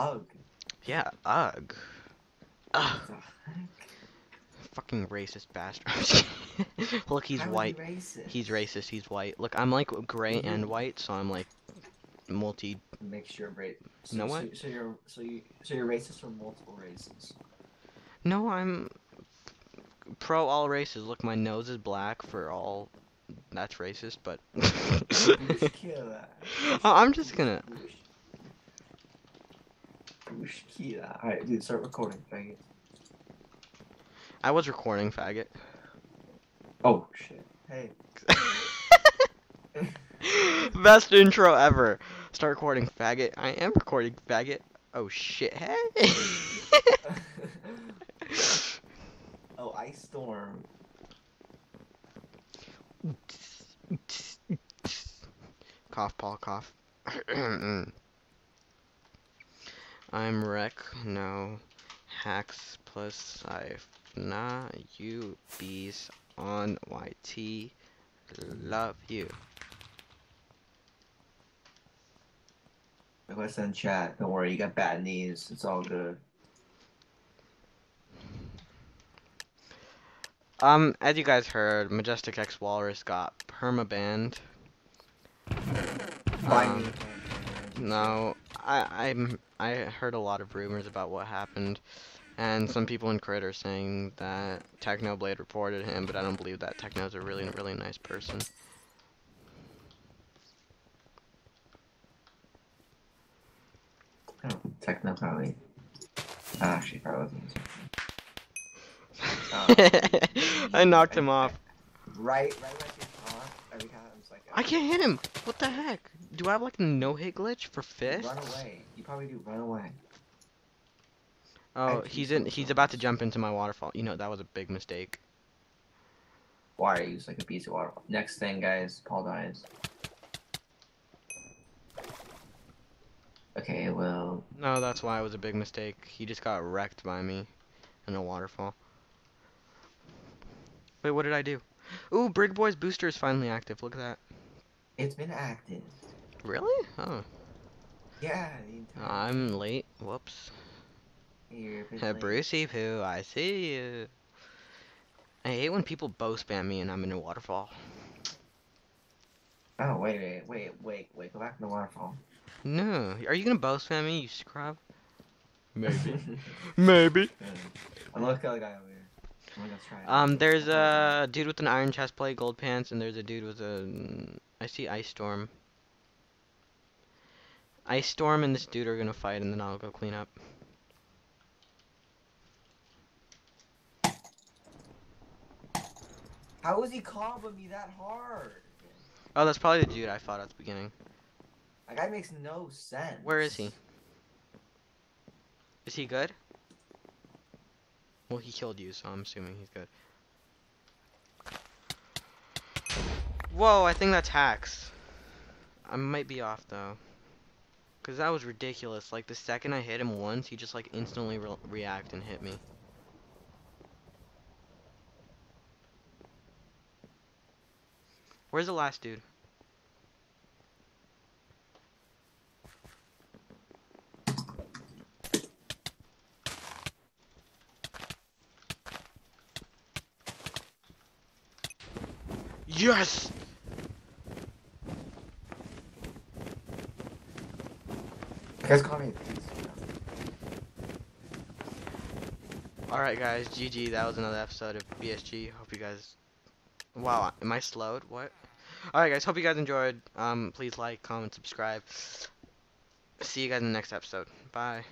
Ugh. Yeah, ugh. Ugh. What the heck? Fucking racist bastard. Look, he's How white. racist? He's racist. He's white. Look, I'm like gray and Mhm. white, so I'm like multi. Mixture of race. So, know so, what? So you're so you so you're racist for multiple races. No, I'm pro all races. Look, my nose is black for all. That's racist, but. You should kill that. I'm just gonna. You should- You should kill that. Alright, dude, start recording, faggot. I was recording, faggot. Oh shit. Hey. Best intro ever. Start recording, faggot. I am recording, faggot. Oh shit. Hey. oh, Ice Storm. cough, Paul, cough. Mm. I'm wreck, no. Hacks plus I've nah you bees on YT. Love you. Like I said in chat, don't worry, you got bad knees. It's all good. Um, as you guys heard, Majestic X Walrus got perma banned. Buy Um. No, I I'm I heard a lot of rumors about what happened, and some people in Crit are saying that Technoblade reported him, but I don't believe that. Techno's a really really nice person. Oh, Techno probably. Ah, Actually, probably wasn't. Um, I knocked him off. Right, right when I see off, every time I was like, I can't hit him. What the heck? Do I have like a no hit glitch for fist? Run away. You probably do run away. Oh, he's in. He's about to jump into my waterfall. You know that was a big mistake. Why are you just like a piece of water? Next thing, guys, Paul dies. Okay, well, No, that's why it was a big mistake. He just got wrecked by me in a waterfall. Wait, what did I do? Ooh, Brig Boy's booster is finally active. Look at that. it's been active. Really? Oh, Yeah, the I'm late. Whoops. year. been Hey. Brucey Poo, I see you. I hate when people bow spam me and I'm in a waterfall. Oh wait, wait, wait, wait, wait. Go back to the waterfall. No, are you gonna bow spam me, you scrub? Maybe. Maybe. I'm looking at the guy over here. Um, there's a dude with an iron chest plate, gold pants, and there's a dude with a. I see Ice Storm. Ice Storm and this dude are gonna fight, and then I'll go clean up. How is he comboing me that hard? Oh, that's probably the dude I fought at the beginning. That guy makes no sense. Where is he? Is he good? Well, he killed you, so I'm assuming he's good. Whoa, I think that's hacks. I might be off though. Cause that was ridiculous. Like the second I hit him once, he just like instantly re react and hit me. Where's the last dude? Yes! Guys call me a. Alright guys, GG, that was another episode of BSG. Hope you guys... Wow, am I slowed? What? Alright guys, hope you guys enjoyed. Um, please like, comment, subscribe. See you guys in the next episode. Bye.